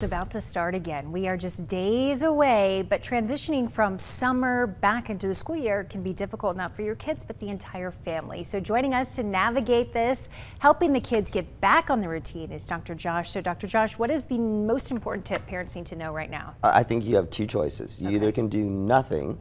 It's about to start again. We are just days away, but transitioning from summer back into the school year can be difficult not for your kids, but the entire family. So joining us to navigate this, helping the kids get back on the routine is Dr. Josh. So Dr. Josh, what is the most important tip parents need to know right now? I think you have two choices. You okay. either can do nothing,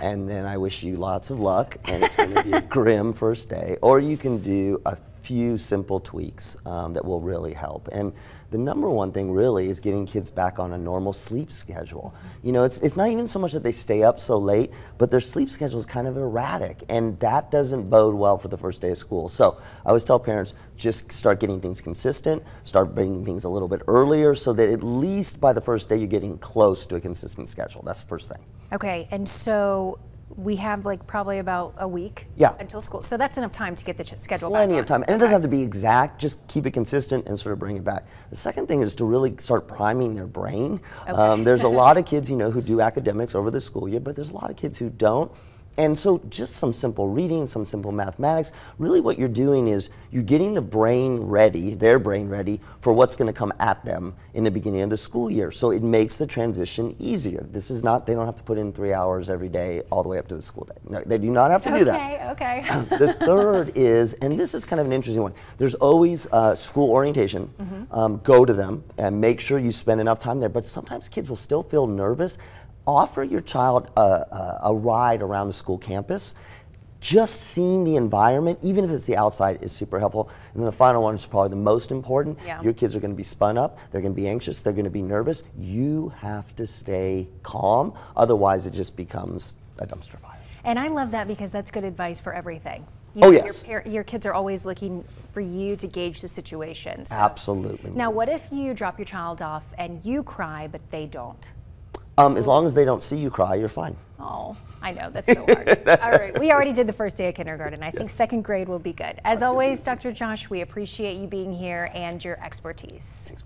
and then I wish you lots of luck, and it's going to be a grim first day, or you can do a few simple tweaks um, that will really help. And the number one thing really is getting kids back on a normal sleep schedule. You know, it's, it's not even so much that they stay up so late, but their sleep schedule is kind of erratic, and that doesn't bode well for the first day of school. So I always tell parents, just start getting things consistent, start bringing things a little bit earlier so that at least by the first day you're getting close to a consistent schedule. That's the first thing. Okay, and so we have like probably about a week yeah. until school. So that's enough time to get the schedule Plenty of time. And it doesn't have to be exact, just keep it consistent and sort of bring it back. The second thing is to really start priming their brain. Okay. Um, there's a lot of kids, you know, who do academics over the school year, but there's a lot of kids who don't. And so just some simple reading, some simple mathematics, really what you're doing is you're getting the brain ready, their brain ready, for what's going to come at them in the beginning of the school year. So it makes the transition easier. This is not, they don't have to put in three hours every day all the way up to the school day. No, they do not have to okay, do that. Okay, okay. the third is, and this is kind of an interesting one, there's always uh, school orientation. Mm -hmm. um, go to them and make sure you spend enough time there. But sometimes kids will still feel nervous offer your child a, a, a, ride around the school campus. Just seeing the environment, even if it's the outside, is super helpful. And then the final one is probably the most important. Yeah. Your kids are going to be spun up, they're going to be anxious, they're going to be nervous. You have to stay calm, otherwise, it just becomes a dumpster fire. And I love that because that's good advice for everything. You oh, yes. Your, your, kids are always looking for you to gauge the situation. So. Absolutely. Now, what if you drop your child off and you cry, but they don't? Um, as long as they don't see you cry, you're fine. Oh, I know, that's so hard. All right, we already did the first day of kindergarten. I think second grade will be good. As always, Dr. Josh, we appreciate you being here and your expertise. Thanks,